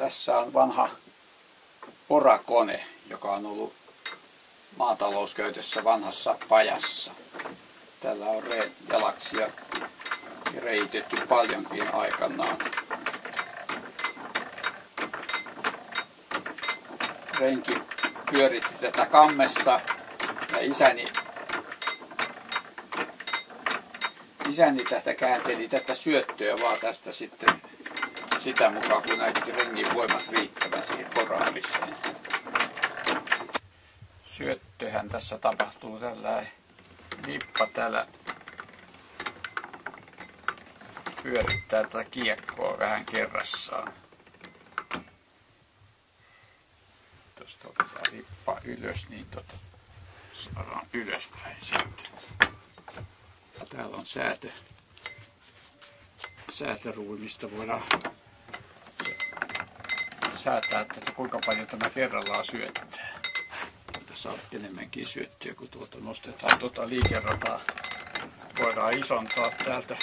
Tässä on vanha porakone, joka on ollut maatalouskäytössä vanhassa pajassa. Tällä on re- jalaksia reitetty paljonkin aikanaan. Renki pyöritti tätä kammesta ja isäni, isäni tästä käänteli tätä syöttöä vaan tästä sitten sitä mukaan, kun näytti rengin voimat riittävän siihen poraamiseen. Syöttöhän tässä tapahtuu tällä nippa täällä pyörittää tätä kiekkoa vähän kerrassaan. Tuosta otetaan nippa ylös, niin tota saadaan ylöspäin sitten. Täällä on säätö, säätöruuvi, mistä voidaan säätää, että kuinka paljon tämä kerrallaan syöttää. Tässä on enemmänkin syöttöä, kun tuota nostetaan tuota liikerataa. Voidaan isontaa täältä,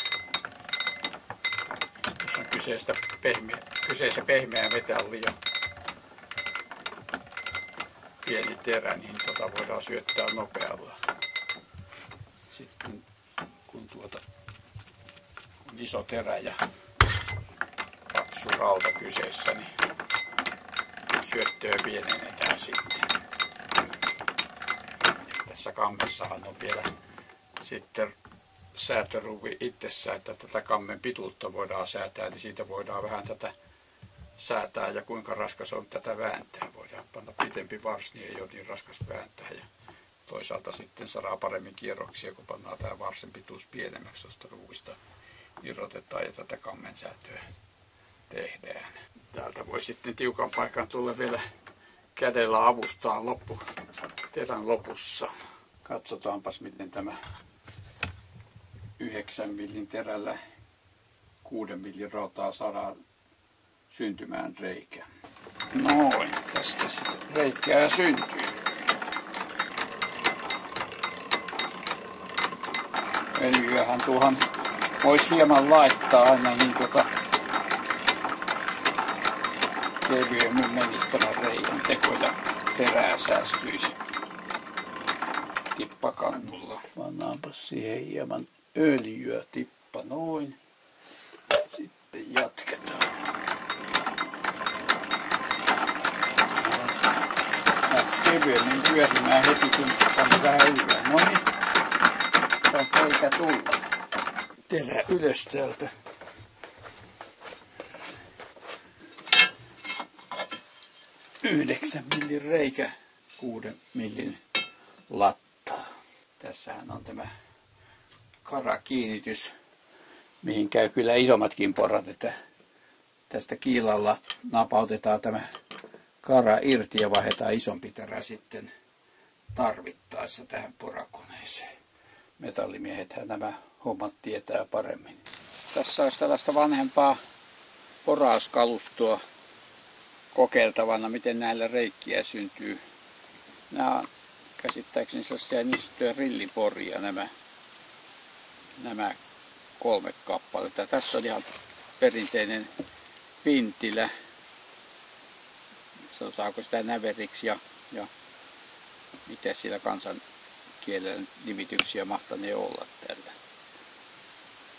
jos on kyseistä pehmeä, kyseessä pehmeä metalli ja pieni terä, niin tuota voidaan syöttää nopealla. Sitten kun tuota on iso terä ja paksu rauta kyseessä, niin syöttöä pienennetään sitten. Tässä kammessahan on vielä sitten säätöruuvi itsessä, että tätä kammen pituutta voidaan säätää, niin siitä voidaan vähän tätä säätää ja kuinka raskas on tätä vääntää. Voidaan panna pitempi varsi, niin ei ole niin raskas vääntää. Ja toisaalta sitten saadaan paremmin kierroksia, kun pannaan tämä varsin pituus pienemmäksi tuosta ruuvista irrotetaan ja tätä kammen säätöä tehdään. Täältä voi sitten tiukan paikan tulla vielä kädellä avustaa loppu, terän lopussa. Katsotaanpas miten tämä 9 millin terällä 6 millin rautaa saadaan syntymään reikä. Noin, tästä reikää syntyy. Öljyähän tuohon voisi hieman laittaa aina niin tuota kevyemmin menisi tämän reijän teko ja perää säästyisi tippakannulla. Pannaanpa siihen hieman öljyä, tippa noin. Sitten jatketaan. Lähtis kevyemmin pyörimään heti, kun panna vähän öljyä. No niin, on reikä tulla. Terä ylös täältä. Yhdeksän millin reikä, kuuden millin lattaa. Tässähän on tämä karakiinnitys, mihin käy kyllä isommatkin porrat, että tästä kiilalla napautetaan tämä kara irti ja vaihdetaan isompi terä sitten tarvittaessa tähän porakoneeseen. Metallimiehethän nämä hommat tietää paremmin. Tässä olisi tällaista vanhempaa porauskalustoa kokeiltavana, miten näillä reikkiä syntyy. Nämä on käsittääkseni sellaisia sanottuja rilliporia nämä, nämä kolme kappaletta. Tässä on ihan perinteinen pintilä, sanotaanko sitä näveriksi ja, ja miten sillä kansankielen nimityksiä mahtanee olla tällä.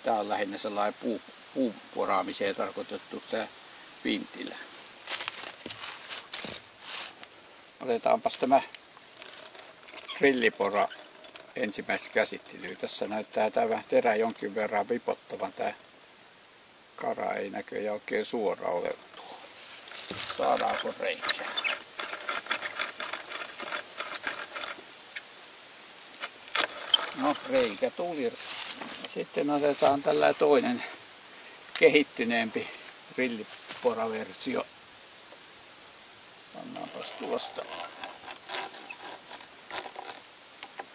Tämä on lähinnä sellainen puu, puuporaamiseen tarkoitettu tämä pintilä. Otetaanpas tämä grillipora ensimmäistä käsittelyä. Tässä näyttää tämä terä jonkin verran vipottavan. Tämä kara ei näköjään oikein suora ole. Saadaanko reikä? No reikä tuli. Sitten otetaan tällä toinen kehittyneempi rilliporaversio. Pannaanpas tuosta.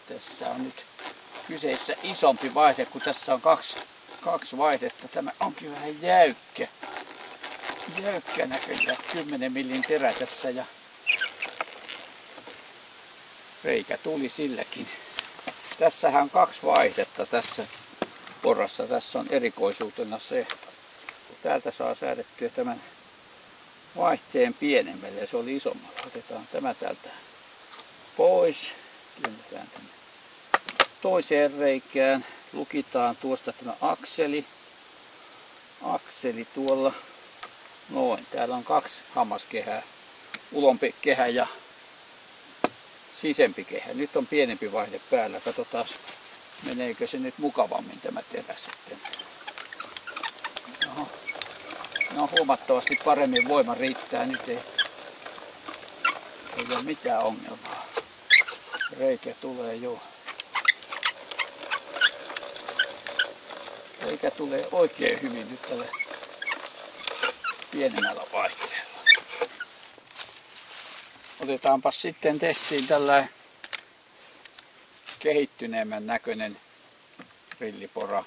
Tässä on nyt kyseessä isompi vaihe, kun tässä on kaksi, kaksi vaihdetta. Tämä onkin vähän jäykkä. Jäykkä näköjään. 10 millin terä tässä ja reikä tuli silläkin. Tässähän on kaksi vaihdetta tässä porassa. Tässä on erikoisuutena se, täältä saa säädettyä tämän vaihteen pienemmälle ja se oli isommalla. Otetaan tämä täältä pois. Työnnetään tänne toiseen reikään. Lukitaan tuosta tämä akseli. Akseli tuolla. Noin. Täällä on kaksi hammaskehää. Ulompi kehä ja sisempi kehä. Nyt on pienempi vaihde päällä. Katsotaan, meneekö se nyt mukavammin tämä terä sitten. Oho. No huomattavasti paremmin voima riittää. Nyt ei, ei ole mitään ongelmaa. Reikä tulee jo. Reikä tulee oikein hyvin nyt tällä pienemmällä vaihteella. Otetaanpa sitten testiin tällä kehittyneemmän näköinen rillipora.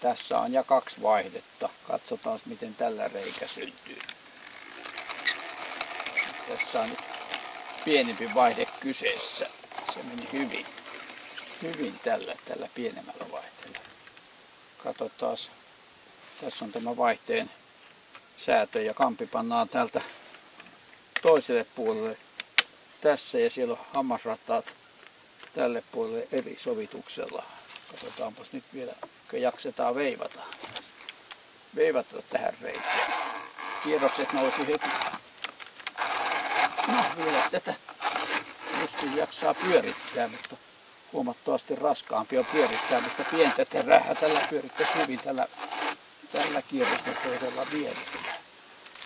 Tässä on ja kaksi vaihdetta. Katsotaan miten tällä reikä syntyy. Tässä on pienempi vaihde kyseessä. Se meni hyvin. Hyvin tällä, tällä pienemmällä vaihteella. Katsotaan. Tässä on tämä vaihteen säätö ja kampi pannaan täältä toiselle puolelle tässä ja siellä on hammasrattaat tälle puolelle eri sovituksella. Katsotaanpas nyt vielä, jaksetaan veivata. Veivata tähän reikään. Kierrokset nousi heti. No vielä tätä justiin jaksaa pyörittää, mutta huomattavasti raskaampi on pyörittää, mutta pientä terää tällä pyörittäisi hyvin tällä, tällä kierrosnopeudella vielä.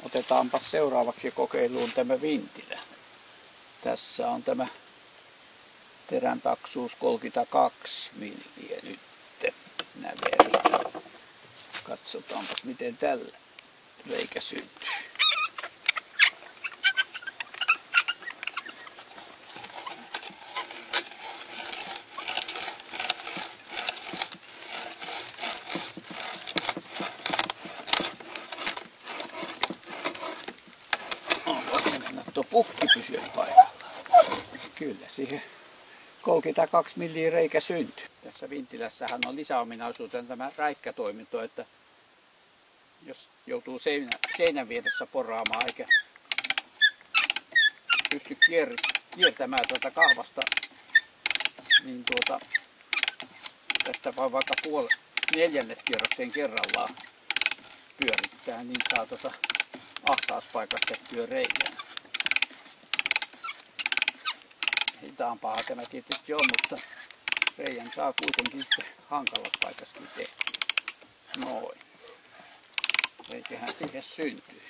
Otetaanpa seuraavaksi kokeiluun tämä vintilä. Tässä on tämä terän paksuus 32 milliä nyt näveri. Katsotaanpas miten tällä reikä syntyy. pukki pysyä paikalla. Kyllä, siihen 32 milliä reikä syntyi. Tässä Vintilässähän on lisäominaisuutena tämä räikkätoiminto, että jos joutuu seinä, seinän vieressä poraamaan eikä pysty kier, kiertämään tuota kahvasta, niin tuota, tästä voi vaikka puol neljänneskierroksen kerrallaan pyörittää, niin saa tuota ahtaaspaikasta tehtyä reijän. hitaampaa tämä tietysti on, mutta reijän saa kuitenkin sitten hankalassa paikassakin tehtyä. Noin. Eiköhän siihen syntyy.